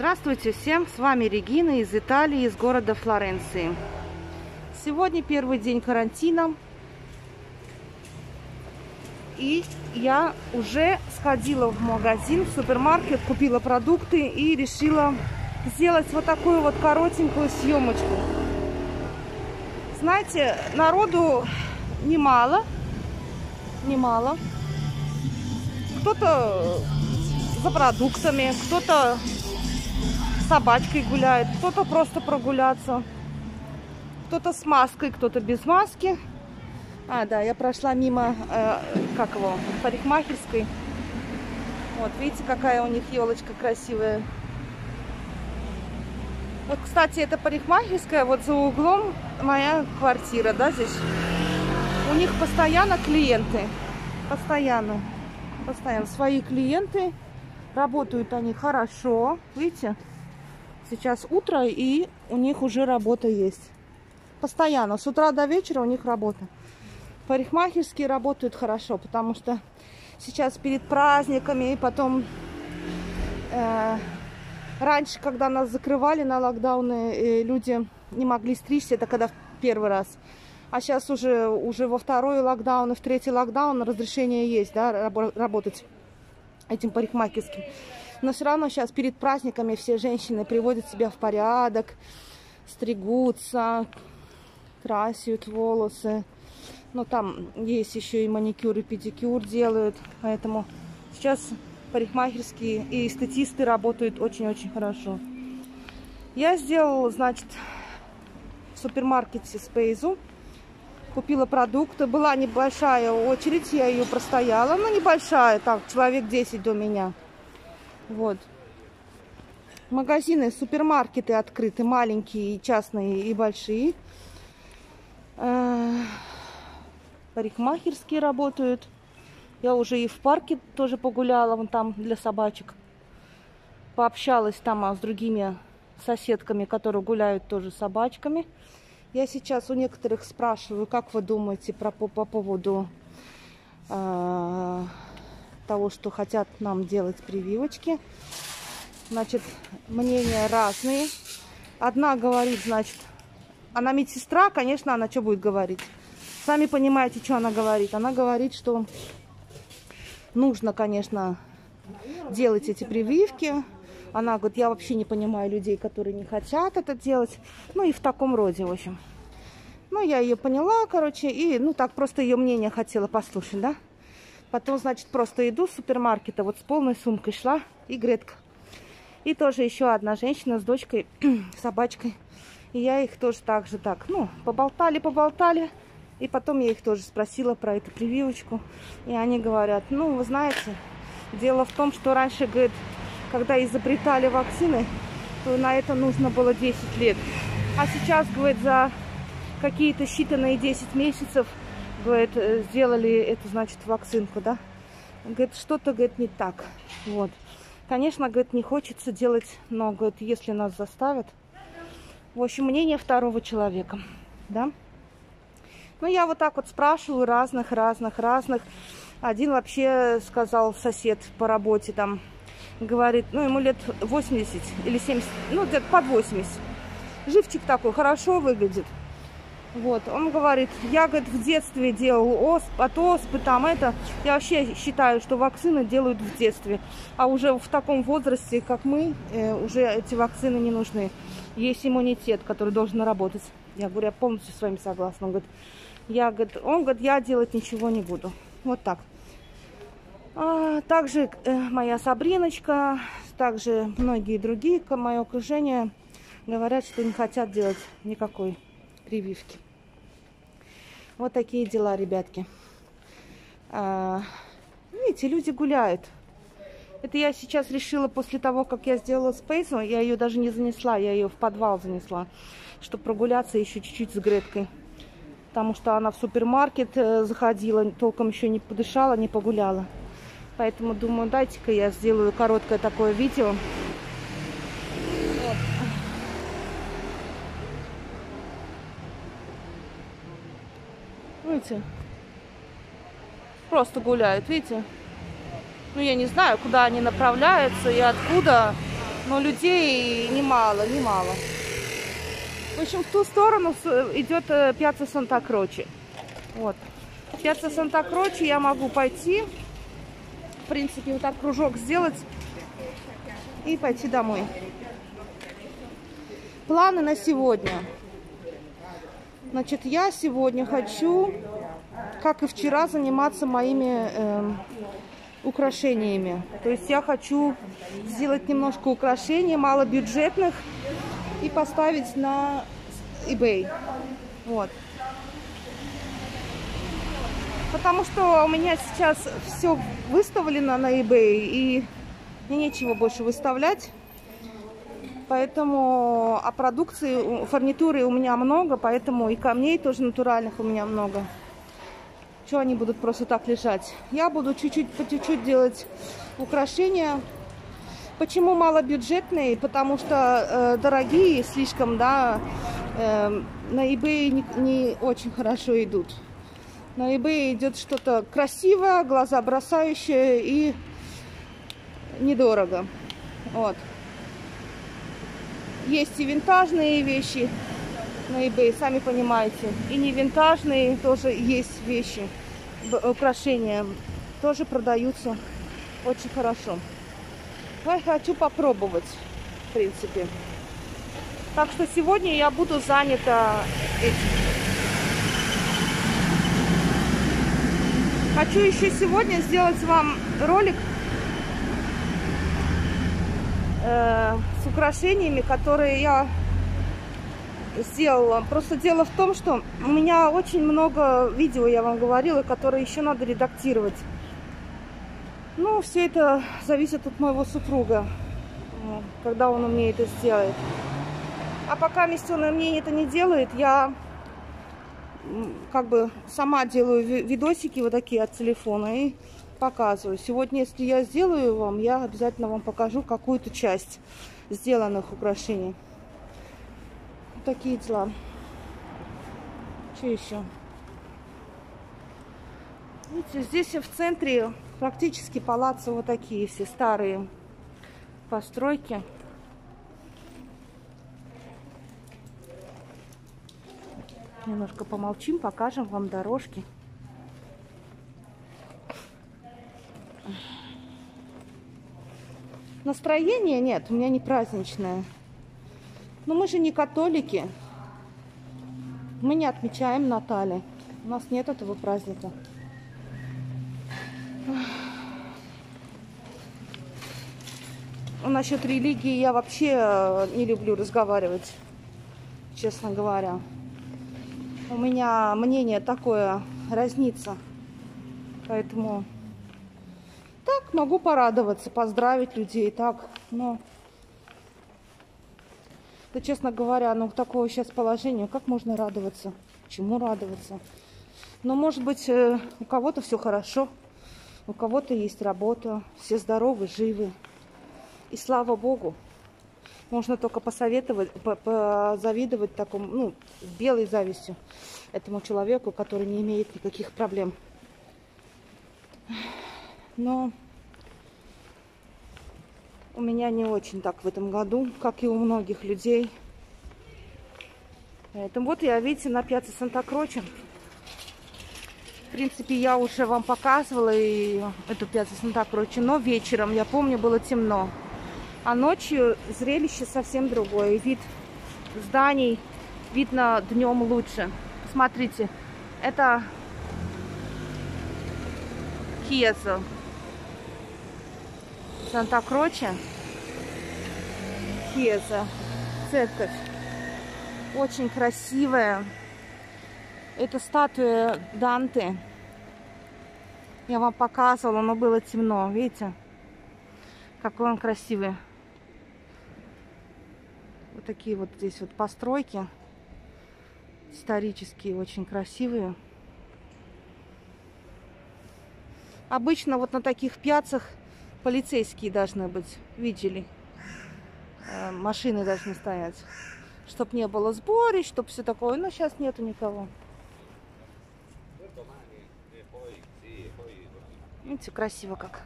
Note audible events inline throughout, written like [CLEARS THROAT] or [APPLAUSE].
Здравствуйте всем, с вами Регина из Италии, из города Флоренции. Сегодня первый день карантина. И я уже сходила в магазин, в супермаркет, купила продукты и решила сделать вот такую вот коротенькую съемочку. Знаете, народу немало, немало. Кто-то за продуктами, кто-то собачкой гуляет, кто-то просто прогуляться, кто-то с маской, кто-то без маски. А, да, я прошла мимо, э, как его, парикмахерской. Вот, видите, какая у них елочка красивая. Вот, кстати, это парикмахерская, вот за углом моя квартира, да, здесь. У них постоянно клиенты, постоянно, постоянно свои клиенты. Работают они хорошо, видите? Сейчас утро, и у них уже работа есть. Постоянно. С утра до вечера у них работа. Парикмахерские работают хорошо, потому что сейчас перед праздниками, и потом... Э, раньше, когда нас закрывали на локдауны, э, люди не могли стричься, это когда в первый раз. А сейчас уже, уже во второй локдаун и в третий локдаун разрешение есть, да, работать этим парикмахерским. Но все равно сейчас перед праздниками все женщины приводят себя в порядок, стригутся, красят волосы. Но там есть еще и маникюр и педикюр делают. Поэтому сейчас парикмахерские и эстетисты работают очень-очень хорошо. Я сделала, значит, в супермаркете Спейзу. Купила продукты. Была небольшая очередь, я ее простояла. Ну, небольшая, так, человек 10 до меня. Вот. Магазины, супермаркеты открыты, маленькие, частные и большие. Э, парикмахерские работают. Я уже и в парке тоже погуляла, вон там для собачек. Пообщалась там а, с другими соседками, которые гуляют тоже собачками. Я сейчас у некоторых спрашиваю, как вы думаете про, по, по поводу э, того, что хотят нам делать прививочки. Значит, мнения разные. Одна говорит, значит, она медсестра, конечно, она что будет говорить? Сами понимаете, что она говорит. Она говорит, что нужно, конечно, делать эти прививки. Она говорит, я вообще не понимаю людей, которые не хотят это делать. Ну и в таком роде, в общем. Ну, я ее поняла, короче, и, ну, так просто ее мнение хотела послушать, да? Потом, значит, просто иду с супермаркета, вот с полной сумкой шла, и Гретка. И тоже еще одна женщина с дочкой, [CLEARS THROAT] собачкой. И я их тоже так же так, ну, поболтали, поболтали. И потом я их тоже спросила про эту прививочку. И они говорят, ну, вы знаете, дело в том, что раньше, говорит, когда изобретали вакцины, то на это нужно было 10 лет. А сейчас, говорит, за какие-то считанные 10 месяцев говорит, э, сделали эту, значит, вакцинку, да. Говорит, что-то, говорит, не так. Вот. Конечно, говорит, не хочется делать, но, говорит, если нас заставят. В общем, мнение второго человека, да. Ну, я вот так вот спрашиваю разных, разных, разных. Один вообще сказал сосед по работе там, говорит, ну, ему лет 80 или 70, ну, где-то под 80. Живчик такой, хорошо выглядит. Вот, он говорит, я, говорит, в детстве делал осп, от оспы, там это. Я вообще считаю, что вакцины делают в детстве. А уже в таком возрасте, как мы, э, уже эти вакцины не нужны. Есть иммунитет, который должен работать. Я говорю, я полностью с вами согласна. Он говорит, я, говорит, он говорит, я делать ничего не буду. Вот так. А, также э, моя Сабриночка, также многие другие, мое окружение говорят, что не хотят делать никакой прививки. Вот такие дела, ребятки. А, видите, люди гуляют. Это я сейчас решила после того, как я сделала спейсу, я ее даже не занесла, я ее в подвал занесла, чтобы прогуляться еще чуть-чуть с Греткой. Потому что она в супермаркет э, заходила, толком еще не подышала, не погуляла. Поэтому думаю, дайте-ка я сделаю короткое такое видео. Видите? Просто гуляют, видите? Ну, я не знаю, куда они направляются и откуда. Но людей немало, немало. В общем, в ту сторону идет э, Пьяца Санта-Крочи. Вот. Пьяца Санта-Крочи я могу пойти. В принципе, вот так кружок сделать и пойти домой. Планы на сегодня. Значит, я сегодня хочу, как и вчера, заниматься моими э, украшениями. То есть я хочу сделать немножко украшений малобюджетных и поставить на eBay. Вот. Потому что у меня сейчас все выставлено на eBay, и мне нечего больше выставлять. Поэтому, а продукции, фурнитуры у меня много, поэтому и камней тоже натуральных у меня много. Что они будут просто так лежать? Я буду чуть-чуть, по чуть-чуть делать украшения. Почему малобюджетные? Потому что э, дорогие слишком, да, э, на eBay не, не очень хорошо идут. На eBay идет что-то красивое, глаза бросающее и недорого. Вот. Есть и винтажные вещи на eBay, сами понимаете. И не винтажные тоже есть вещи, украшения. Тоже продаются очень хорошо. Я хочу попробовать, в принципе. Так что сегодня я буду занята этим. Хочу еще сегодня сделать вам ролик э, с украшениями, которые я сделала. Просто дело в том, что у меня очень много видео, я вам говорила, которые еще надо редактировать. Ну, все это зависит от моего супруга, когда он мне это сделает. А пока он мне это не делает, я как бы сама делаю видосики вот такие от телефона и показываю. Сегодня, если я сделаю вам, я обязательно вам покажу какую-то часть сделанных украшений. Вот такие дела. Что еще? Видите, здесь в центре практически палацы вот такие все старые постройки. Немножко помолчим, покажем вам дорожки. Настроения нет, у меня не праздничное. Но мы же не католики. Мы не отмечаем Натали. У нас нет этого праздника. Насчет религии я вообще э, не люблю разговаривать, честно говоря. У меня мнение такое разнится. Поэтому так могу порадоваться, поздравить людей, так, но... Да, честно говоря, ну, такого сейчас положения, как можно радоваться? Чему радоваться? Но, ну, может быть, э, у кого-то все хорошо, у кого-то есть работа, все здоровы, живы. И слава Богу, можно только посоветовать, позавидовать такому, ну, белой завистью этому человеку, который не имеет никаких проблем. Но у меня не очень так в этом году, как и у многих людей. Поэтому вот я, видите, на пьяце Санта-Кроче. В принципе, я уже вам показывала и эту пьяцу Санта-Кроче, но вечером, я помню, было темно. А ночью зрелище совсем другое. Вид зданий видно днем лучше. Смотрите, это Киеза. Санта-Кроче. Киеза. Церковь. Очень красивая. Это статуя Данте. Я вам показывала, но было темно. Видите? Какой он красивый. Вот такие вот здесь вот постройки. Исторические, очень красивые. Обычно вот на таких пьяцах полицейские должны быть. Видели? Э, машины должны стоять. Чтоб не было сборищ, чтоб все такое. Но сейчас нету никого. Видите, красиво как.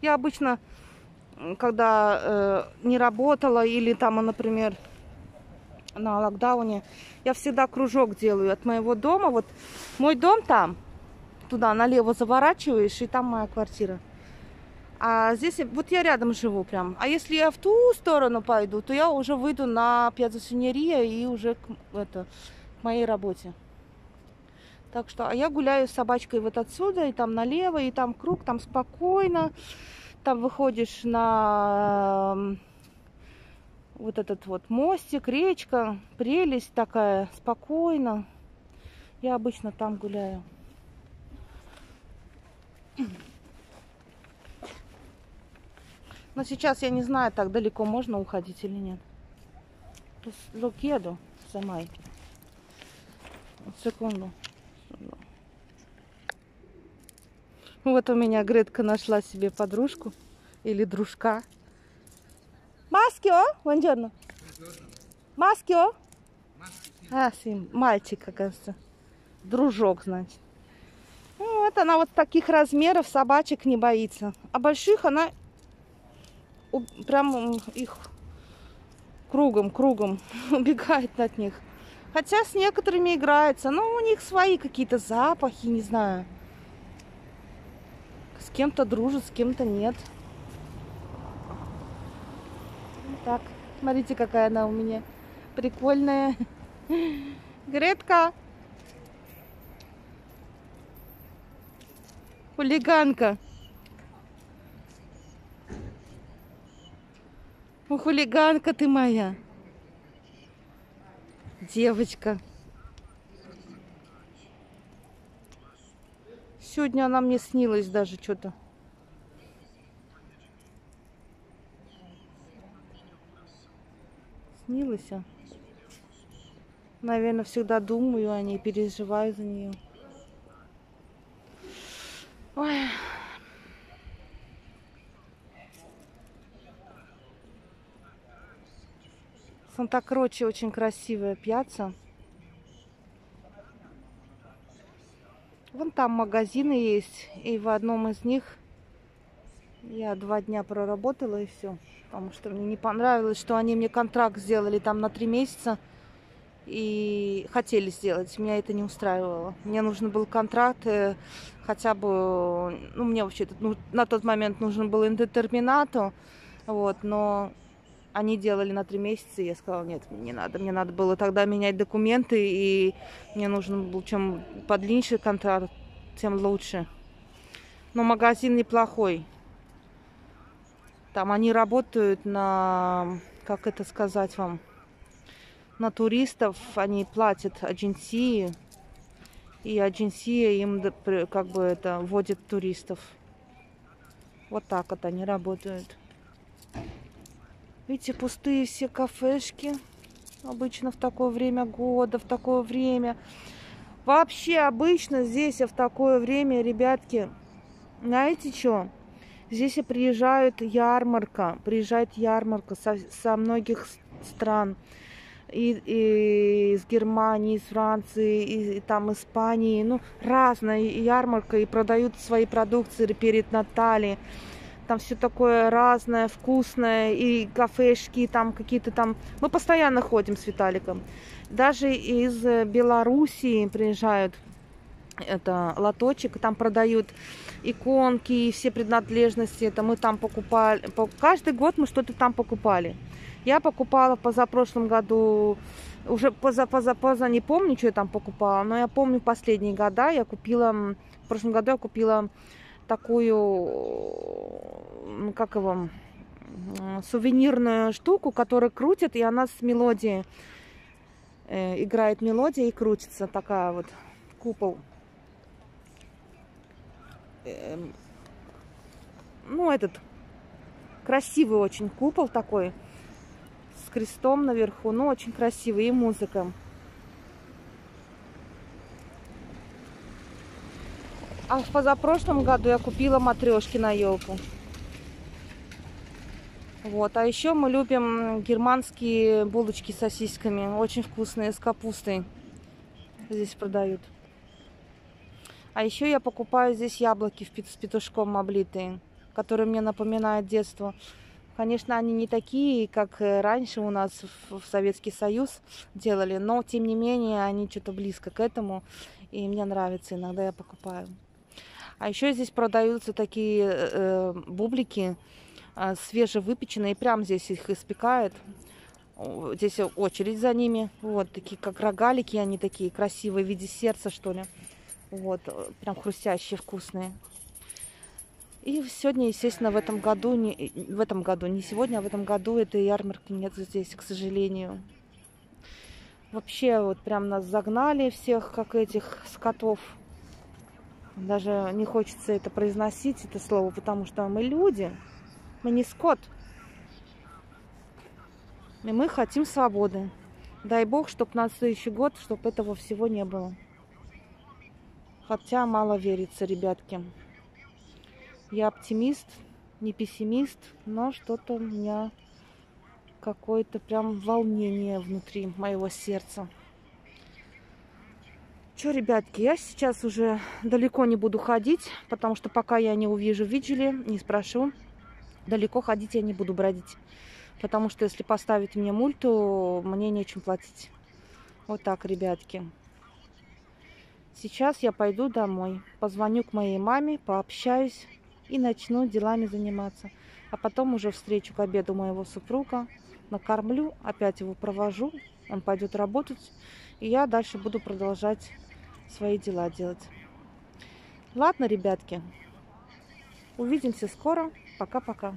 Я обычно, когда э, не работала или там, например, на локдауне, я всегда кружок делаю от моего дома. Вот мой дом там, туда налево заворачиваешь, и там моя квартира. А здесь, вот я рядом живу прям. А если я в ту сторону пойду, то я уже выйду на Пьяза Синерия и уже к, это, к моей работе. Так что, а я гуляю с собачкой вот отсюда, и там налево, и там круг, там спокойно. Там выходишь на вот этот вот мостик, речка, прелесть такая, спокойно. Я обычно там гуляю. Но сейчас я не знаю, так далеко можно уходить или нет. Chiedo, se mai. Секунду. Вот у меня Гретка нашла себе подружку или дружка. Маскио, buongiorno. Маскио? А, сим, мальчик, оказывается. Дружок, значит. Ну, вот она вот таких размеров собачек не боится. А больших она прям их кругом, кругом [LAUGHS] убегает от них. Хотя с некоторыми играется. Но у них свои какие-то запахи, не знаю. С кем-то дружит, с кем-то нет. Так, смотрите, какая она у меня прикольная. [LAUGHS] Гретка. Хулиганка. Ну, хулиганка ты моя. Девочка. Сегодня она мне снилась даже что-то. Снилась. А? Наверное, всегда думаю о ней, переживаю за нее. Санта-Кроче очень красивая пьяца. Вон там магазины есть. И в одном из них я два дня проработала и все. Потому что мне не понравилось, что они мне контракт сделали там на три месяца. И хотели сделать. Меня это не устраивало. Мне нужен был контракт э, хотя бы... Ну, мне вообще ну, на тот момент нужен был индетерминату. Вот, но они делали на три месяца, и я сказала, нет, мне не надо. Мне надо было тогда менять документы, и мне нужен был чем подлиннее контракт, тем лучше. Но магазин неплохой. Там они работают на, как это сказать вам, на туристов. Они платят агенции, и агенция им как бы это вводит туристов. Вот так вот они работают. Видите, пустые все кафешки. Обычно в такое время года, в такое время. Вообще обычно здесь в такое время, ребятки, знаете что? Здесь и приезжают ярмарка, приезжает ярмарка со, со многих стран. И, и из Германии, из Франции, и, и там Испании, ну, разная ярмарка, и продают свои продукции перед Натальей там все такое разное, вкусное, и кафешки, там какие-то там... Мы постоянно ходим с Виталиком. Даже из э, Белоруссии приезжают это лоточек, там продают иконки и все принадлежности. Это мы там покупали. Каждый год мы что-то там покупали. Я покупала позапрошлом году, уже поза, поза, поза, не помню, что я там покупала, но я помню последние года я купила, в прошлом году я купила такую, как его, сувенирную штуку, которую крутят, и она с мелодией э, играет мелодия и крутится. Такая вот купол. Э, ну, этот красивый очень купол такой с крестом наверху. Ну, очень красивый. И музыка. А в позапрошлом году я купила матрешки на елку. Вот. А еще мы любим германские булочки с сосисками. Очень вкусные, с капустой. Здесь продают. А еще я покупаю здесь яблоки с петушком облитые. которые мне напоминают детство. Конечно, они не такие, как э, раньше у нас в Советский Союз делали, но тем не менее они что-то близко к этому, и мне нравится, иногда я покупаю. А еще здесь продаются такие э, э бублики э, свежевыпеченные, прям здесь их испекают. Здесь очередь за ними. Вот, такие как рогалики, они такие красивые, в виде сердца, что ли. Вот, прям хрустящие, вкусные. И сегодня, естественно, в этом году, не, в этом году, не сегодня, а в этом году этой ярмарки нет здесь, к сожалению. Вообще, вот прям нас загнали всех, как этих скотов. Даже не хочется это произносить, это слово, потому что мы люди, мы не скот. И мы хотим свободы. Дай бог, чтобы на следующий год, чтобы этого всего не было. Хотя мало верится, ребятки. Я оптимист, не пессимист, но что-то у меня какое-то прям волнение внутри моего сердца. Что, ребятки, я сейчас уже далеко не буду ходить, потому что пока я не увижу виджели, не спрошу, далеко ходить я не буду бродить. Потому что если поставить мне мульту, мне нечем платить. Вот так, ребятки. Сейчас я пойду домой, позвоню к моей маме, пообщаюсь и начну делами заниматься. А потом уже встречу к обеду моего супруга, накормлю, опять его провожу, он пойдет работать, и я дальше буду продолжать свои дела делать. Ладно, ребятки, увидимся скоро. Пока-пока.